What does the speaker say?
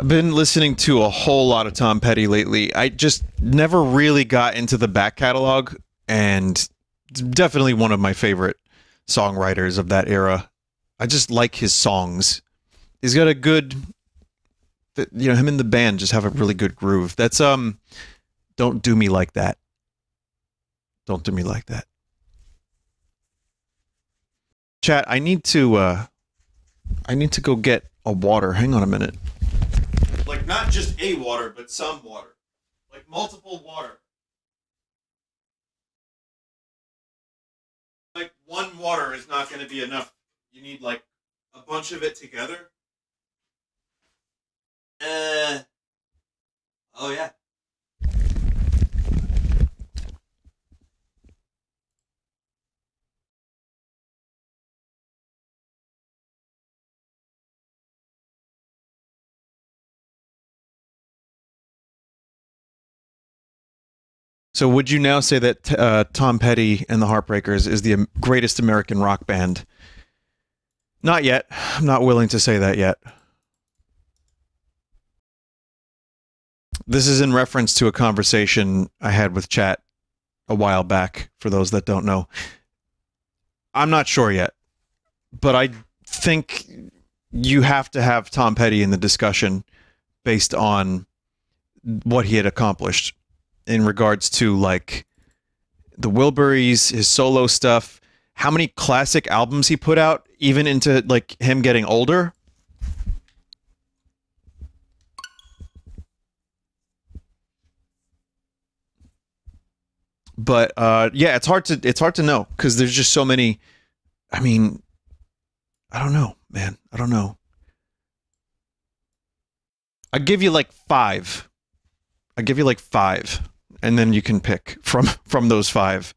I've been listening to a whole lot of Tom Petty lately. I just never really got into the back catalog, and definitely one of my favorite songwriters of that era. I just like his songs. He's got a good, you know, him and the band just have a really good groove. That's um, don't do me like that. Don't do me like that. Chat, I need to uh I need to go get a water. Hang on a minute. Not just a water, but some water. Like multiple water. Like one water is not going to be enough. You need like a bunch of it together. Uh Oh yeah. So would you now say that uh, Tom Petty and the Heartbreakers is the greatest American rock band? Not yet. I'm not willing to say that yet. This is in reference to a conversation I had with chat a while back, for those that don't know. I'm not sure yet, but I think you have to have Tom Petty in the discussion based on what he had accomplished in regards to like the Wilburys, his solo stuff, how many classic albums he put out, even into like him getting older. But uh, yeah, it's hard to it's hard to know because there's just so many. I mean, I don't know, man. I don't know. I give you like five. I give you like five and then you can pick from from those five.